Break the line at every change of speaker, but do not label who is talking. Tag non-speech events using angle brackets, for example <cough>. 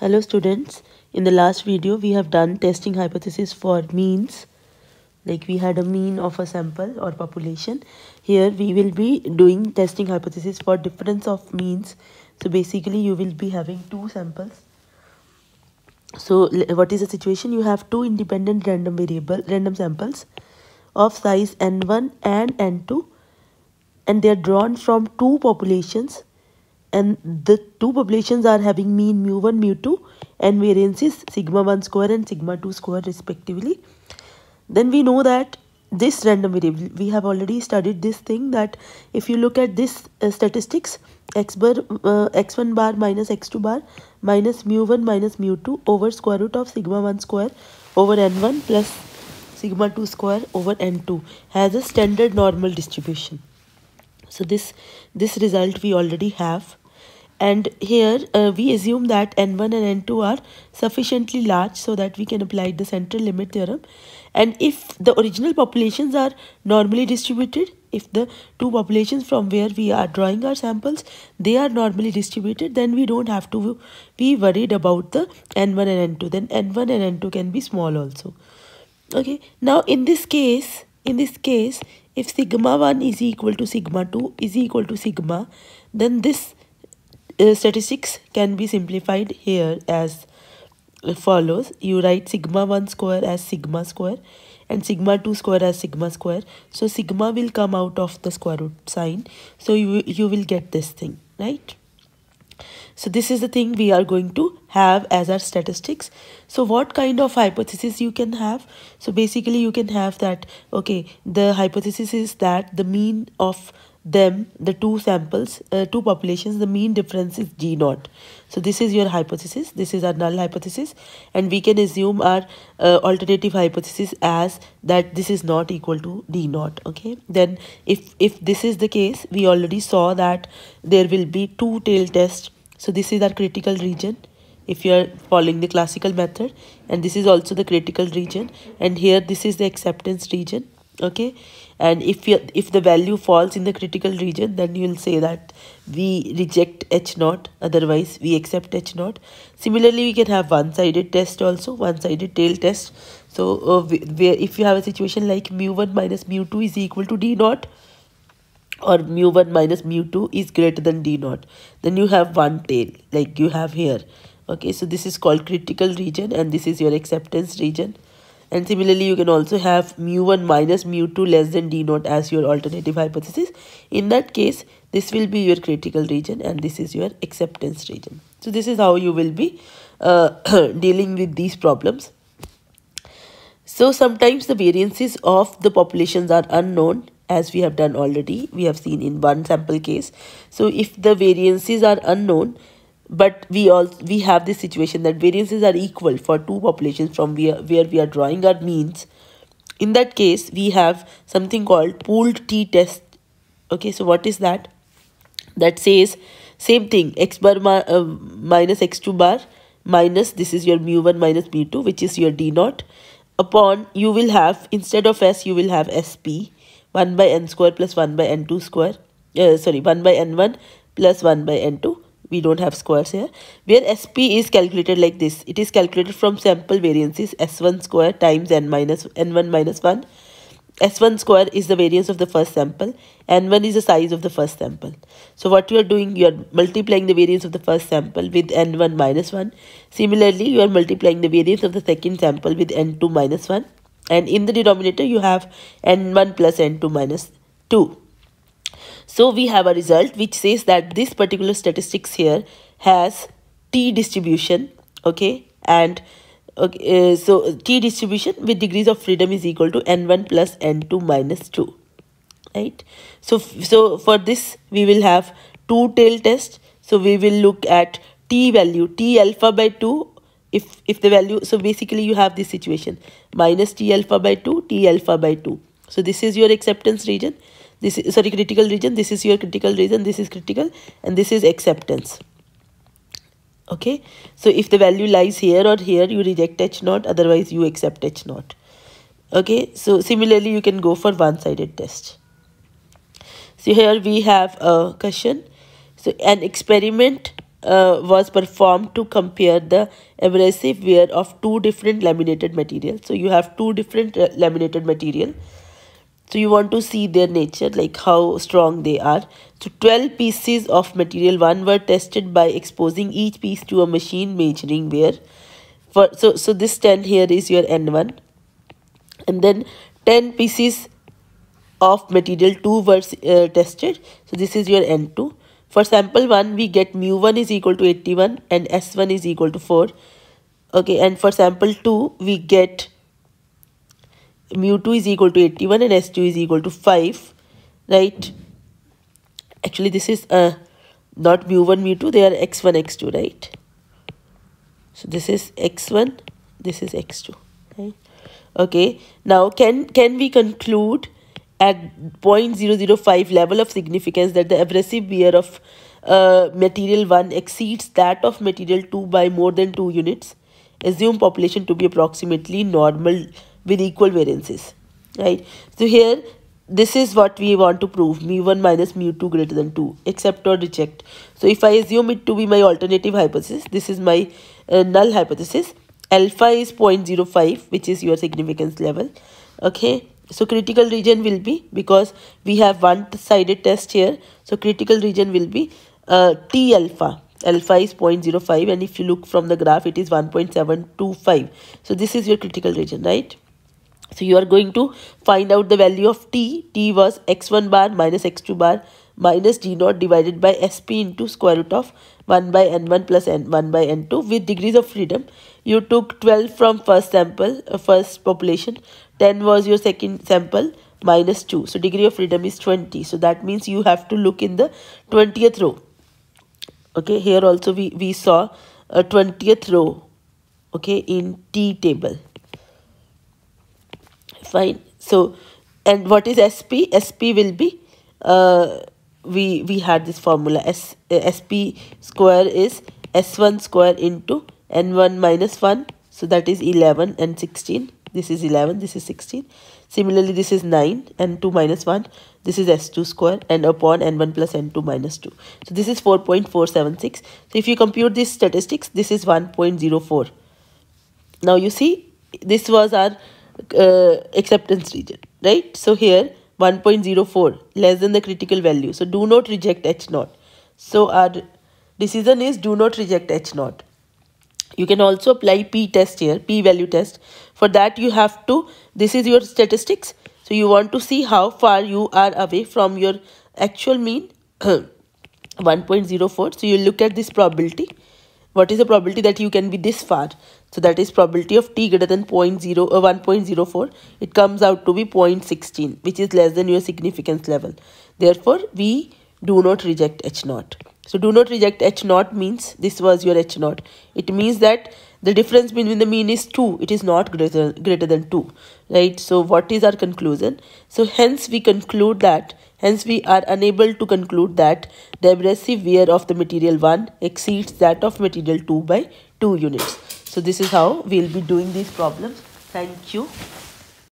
Hello students, in the last video we have done testing hypothesis for means like we had a mean of a sample or population. Here we will be doing testing hypothesis for difference of means. So basically you will be having two samples. So what is the situation? You have two independent random variable random samples of size n1 and n2 and they are drawn from two populations and the two populations are having mean mu1 mu2 and variances sigma 1 square and sigma 2 square respectively. Then we know that this random variable we have already studied this thing that if you look at this uh, statistics x bar uh, x1 bar minus x2 bar minus mu1 minus mu2 over square root of sigma 1 square over n1 plus sigma 2 square over n2 has a standard normal distribution. So this this result we already have and here uh, we assume that n1 and n2 are sufficiently large so that we can apply the central limit theorem. And if the original populations are normally distributed if the two populations from where we are drawing our samples they are normally distributed then we don't have to be worried about the n1 and n2 then n1 and n2 can be small also. Okay now in this case in this case if sigma 1 is equal to sigma 2 is equal to sigma then this Uh, statistics can be simplified here as follows. You write sigma 1 square as sigma square and sigma 2 square as sigma square. So sigma will come out of the square root sign. So you you will get this thing right? So this is the thing we are going to have as our statistics. So what kind of hypothesis you can have? So basically you can have that okay the hypothesis is that the mean of them the two samples uh, two populations the mean difference is d naught. So this is your hypothesis. This is our null hypothesis. And we can assume our uh, alternative hypothesis as that this is not equal to d naught okay? Then if if this is the case we already saw that there will be two tail test so this is our critical region if you are following the classical method. And this is also the critical region. And here this is the acceptance region okay and if you if the value falls in the critical region then you will say that we reject h naught otherwise we accept h naught similarly we can have one-sided test also one-sided tail test. So uh, where if you have a situation like mu1 minus mu2 is equal to d naught or mu1 minus mu2 is greater than d naught then you have one tail like you have here. Okay so this is called critical region and this is your acceptance region and similarly you can also have mu1 minus mu2 less than d naught as your alternative hypothesis. In that case this will be your critical region and this is your acceptance region. So this is how you will be uh, <coughs> dealing with these problems. So sometimes the variances of the populations are unknown as we have done already. We have seen in one sample case. So if the variances are unknown but we all we have this situation that variances are equal for two populations from where, where we are drawing our means. In that case we have something called pooled t-test. Okay so what is that? That says same thing x bar uh, minus x2 bar minus this is your mu1 minus mu2 which is your d naught. Upon you will have instead of s you will have sp 1 by n square plus 1 by n2 square uh, sorry 1 by n1 plus 1 by n2 we don't have squares here where sp is calculated like this. It is calculated from sample variances s1 square times n minus n1 minus 1 s1 square is the variance of the first sample. N1 is the size of the first sample. So what you are doing you are multiplying the variance of the first sample with n1 minus 1 similarly you are multiplying the variance of the second sample with n2 minus 1 and in the denominator you have n1 plus n2 minus 2 so we have a result which says that this particular statistics here has t distribution, okay, and okay, uh, so t distribution with degrees of freedom is equal to n1 plus n2 minus 2, right? So, so for this we will have two tail test. So we will look at t value, t alpha by 2 if if the value so basically you have this situation minus t alpha by 2 t alpha by 2 so this is your acceptance region this is sorry critical region. This is your critical region this is critical. And this is acceptance. Okay? So if the value lies here or here you reject h naught. Otherwise you accept h naught. Okay? So similarly you can go for one-sided test. So here we have a question. So an experiment uh, was performed to compare the abrasive wear of two different laminated materials. So you have two different uh, laminated material. So you want to see their nature, like how strong they are. So 12 pieces of material 1 were tested by exposing each piece to a machine measuring wear. For, so, so this 10 here is your N1. And then 10 pieces of material 2 were uh, tested. So this is your N2 for sample 1, we get mu1 is equal to 81 and S1 is equal to 4. Okay, and for sample 2, we get mu2 is equal to 81 and S2 is equal to 5. Right? Actually, this is uh, not mu1, mu2, they are x1, x2, right? So this is x1, this is x2. Right? Okay, now can, can we conclude at 0.005 level of significance that the abrasive wear of uh, material 1 exceeds that of material 2 by more than 2 units. Assume population to be approximately normal with equal variances. Right. So here this is what we want to prove mu1 minus mu2 greater than 2 accept or reject. So if I assume it to be my alternative hypothesis this is my uh, null hypothesis alpha is 0.05 which is your significance level okay so critical region will be because we have one sided test here so critical region will be uh, t alpha alpha is 0.05 and if you look from the graph it is 1.725 so this is your critical region right so you are going to find out the value of t. T was x1 bar minus x2 bar minus d naught divided by sp into square root of 1 by n1 plus n1 by n2 with degrees of freedom. You took 12 from first sample uh, first population. 10 was your second sample minus 2 so degree of freedom is 20 so that means you have to look in the 20th row. Okay here also we we saw a 20th row okay in t table fine. So and what is sp sp will be uh we we had this formula. S uh, sp square is s1 square into n1 minus 1 so that is 11 and 16 this is 11 this is 16 similarly this is 9 and 2 minus 1 this is s2 square and upon n1 plus n2 minus 2 so this is 4.476 so if you compute these statistics this is 1.04 now you see this was our uh, acceptance region right? So here 1.04 less than the critical value. So do not reject h naught so our decision is do not reject h naught you can also apply p test here p value test. For that you have to this is your statistics. So you want to see how far you are away from your actual mean <clears throat> 1.04 so you look at this probability what is the probability that you can be this far so that is probability of t greater than 0 uh, 1.04 it comes out to be 0.16 which is less than your significance level therefore we do not reject h naught so do not reject H naught means this was your H naught. It means that the difference between the mean is 2. It is not greater, greater than 2. Right. So what is our conclusion? So hence we conclude that hence we are unable to conclude that the abrasive wear of the material 1 exceeds that of material 2 by 2 units. So this is how we will be doing these problems. Thank you.